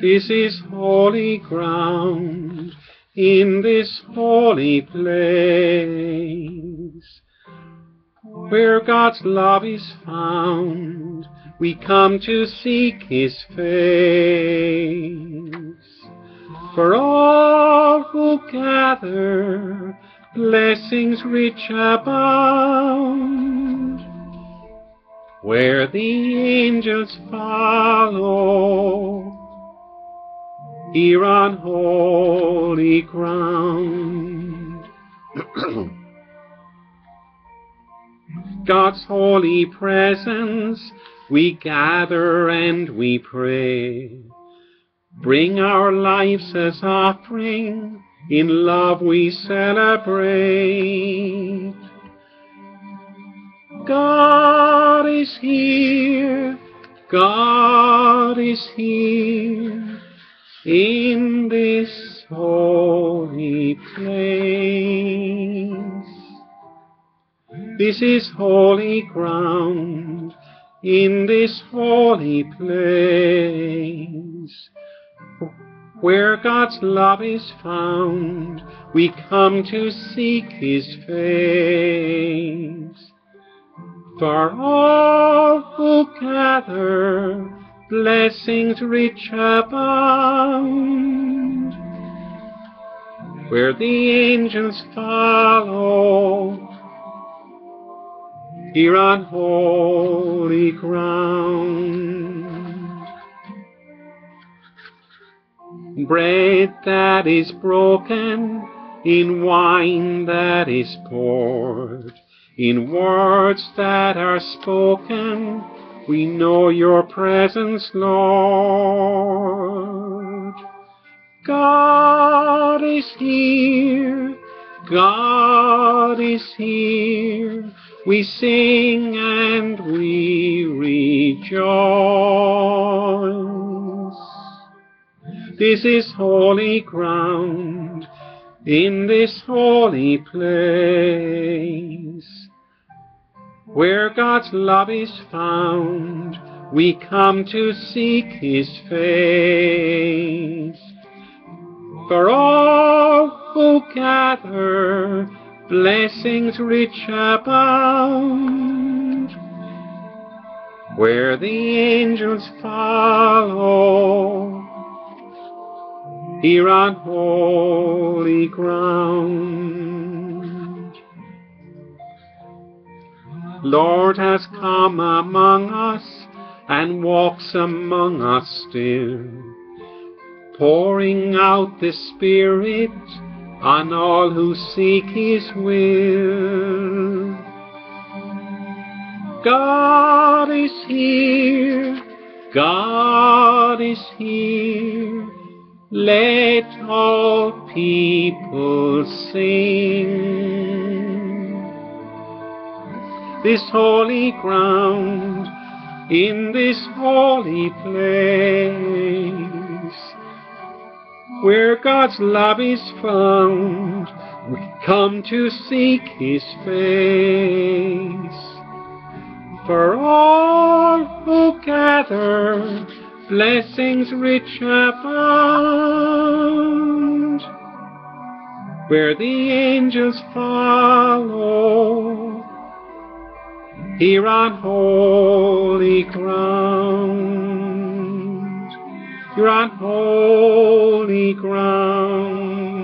This is holy ground in this holy place. Where God's love is found, we come to seek His face. For all who gather, blessings rich abound. Where the angels follow, here on holy ground. God's holy presence, we gather and we pray. Bring our lives as offering, in love we celebrate. God is here, God is here, in this holy place. This is holy ground, in this holy place. Where God's love is found, we come to seek His face. For all who gather, blessings rich abound. Where the angels follow, here on holy ground. Bread that is broken, in wine that is poured, in words that are spoken, we know your presence, Lord. God is here, God is here, we sing and we rejoice. This is holy ground, in this holy place. Where God's love is found, we come to seek His face. For all who gather, blessings rich abound. Where the angels follow, here on holy ground. Lord has come among us and walks among us still, pouring out the Spirit on all who seek His will. God is here, God is here, let all people sing. This holy ground, in this holy place, where God's love is found, we come to seek His face. For all who gather, blessings rich abound. Where the angels follow, here on holy ground, here on holy ground.